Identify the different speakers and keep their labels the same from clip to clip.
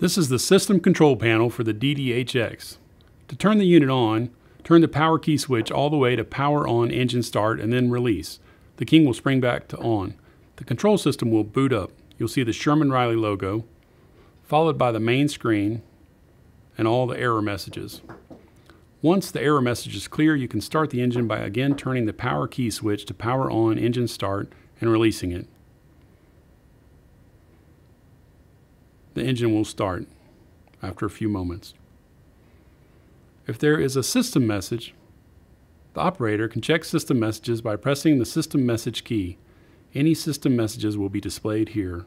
Speaker 1: This is the system control panel for the DDHX. To turn the unit on, turn the power key switch all the way to power on engine start and then release. The key will spring back to on. The control system will boot up. You'll see the Sherman Reilly logo, followed by the main screen and all the error messages. Once the error message is clear, you can start the engine by again turning the power key switch to power on engine start and releasing it. The engine will start after a few moments. If there is a system message, the operator can check system messages by pressing the system message key. Any system messages will be displayed here.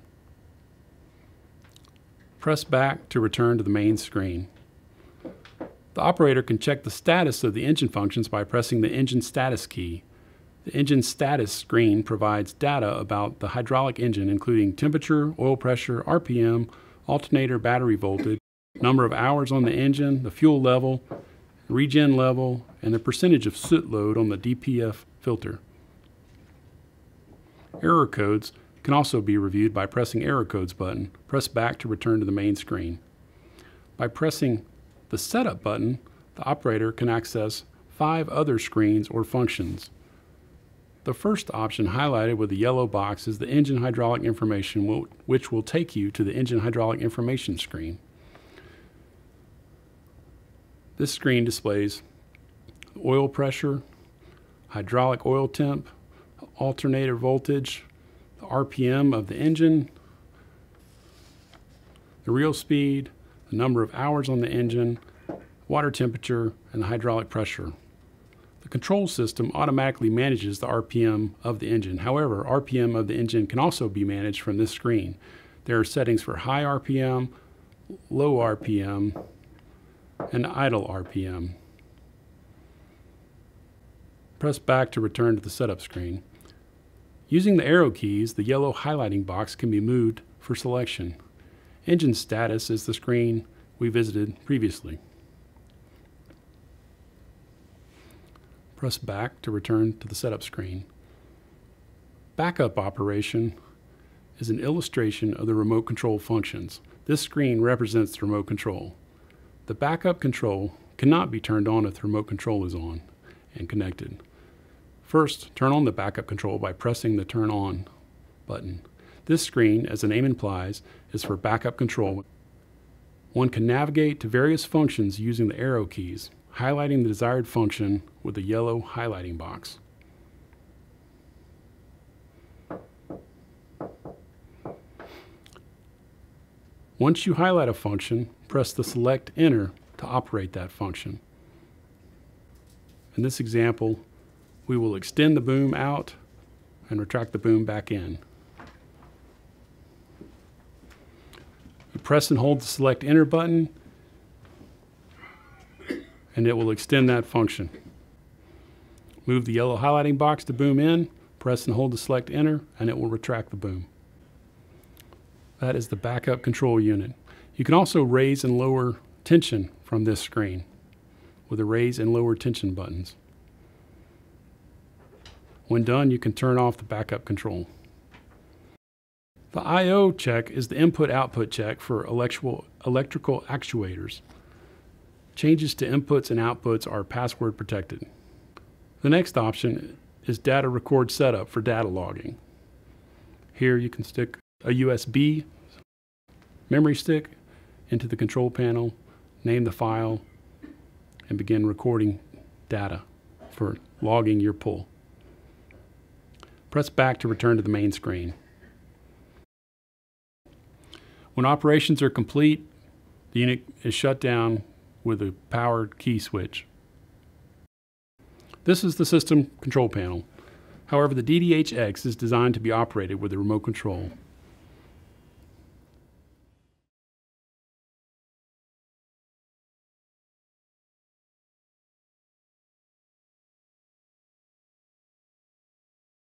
Speaker 1: Press back to return to the main screen. The operator can check the status of the engine functions by pressing the engine status key. The engine status screen provides data about the hydraulic engine including temperature, oil pressure, RPM, alternator battery voltage, number of hours on the engine, the fuel level, regen level, and the percentage of soot load on the DPF filter. Error codes can also be reviewed by pressing Error Codes button. Press back to return to the main screen. By pressing the Setup button, the operator can access five other screens or functions. The first option highlighted with the yellow box is the engine hydraulic information, which will take you to the engine hydraulic information screen. This screen displays oil pressure, hydraulic oil temp, alternator voltage, the RPM of the engine, the real speed, the number of hours on the engine, water temperature, and hydraulic pressure. The control system automatically manages the RPM of the engine. However, RPM of the engine can also be managed from this screen. There are settings for high RPM, low RPM, and idle RPM. Press back to return to the setup screen. Using the arrow keys, the yellow highlighting box can be moved for selection. Engine status is the screen we visited previously. Press back to return to the setup screen. Backup operation is an illustration of the remote control functions. This screen represents the remote control. The backup control cannot be turned on if the remote control is on and connected. First, turn on the backup control by pressing the Turn On button. This screen, as the name implies, is for backup control. One can navigate to various functions using the arrow keys highlighting the desired function with a yellow highlighting box. Once you highlight a function, press the Select Enter to operate that function. In this example, we will extend the boom out and retract the boom back in. Press and hold the Select Enter button and it will extend that function. Move the yellow highlighting box to boom in, press and hold the select enter, and it will retract the boom. That is the backup control unit. You can also raise and lower tension from this screen with the raise and lower tension buttons. When done, you can turn off the backup control. The I.O. check is the input-output check for electrical, electrical actuators. Changes to inputs and outputs are password protected. The next option is data record setup for data logging. Here you can stick a USB memory stick into the control panel, name the file, and begin recording data for logging your pull. Press back to return to the main screen. When operations are complete, the unit is shut down with a powered key switch. This is the system control panel. However, the DDH-X is designed to be operated with a remote control.